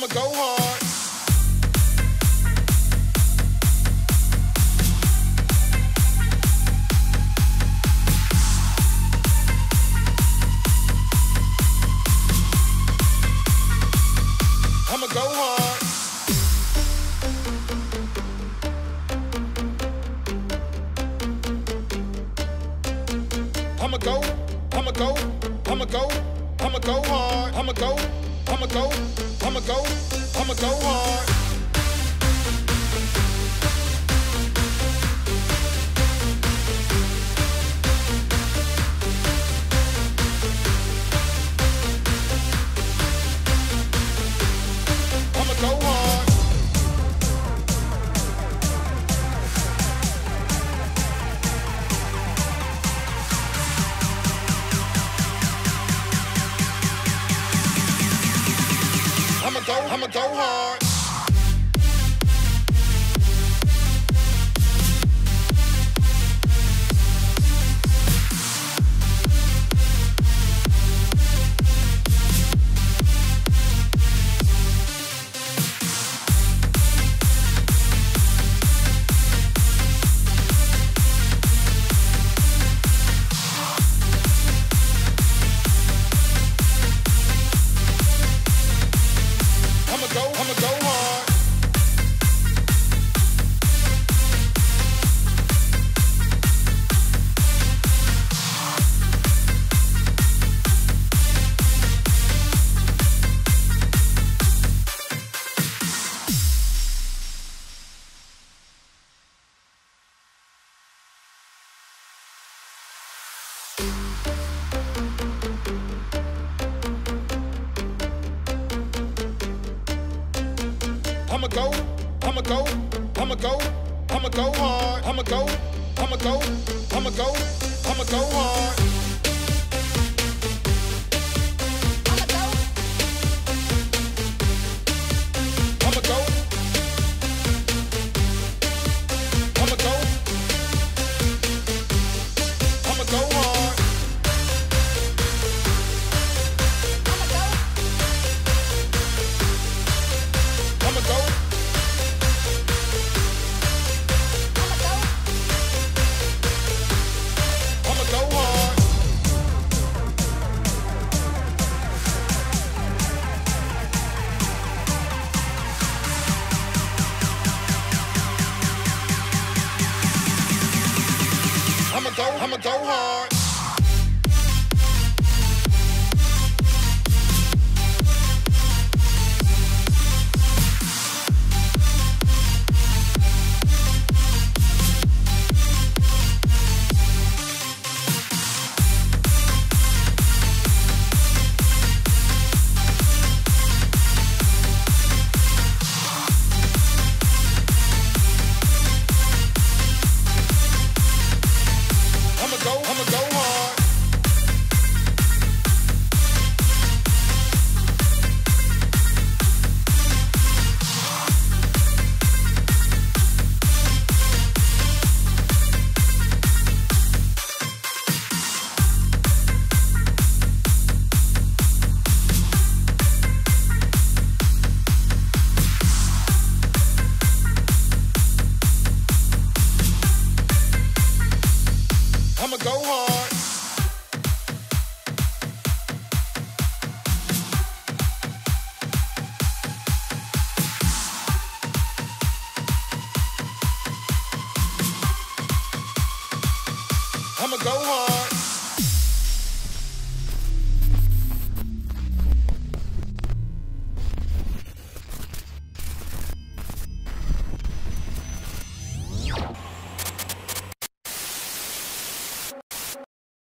I'ma go hard. I'ma go hard. I'ma go, I'ma go, I'ma go, I'ma go hard. I'ma go, I'ma go, I'ma go, I'ma go hard. Go, I'ma go hard. Go, I'ma go hard. I'ma go, I'ma go, I'ma go, I'ma go hard. I'ma go, I'ma go, I'ma go, I'ma go hard. I'ma go, hard. I'ma go, I'ma go hard. I'ma go hard.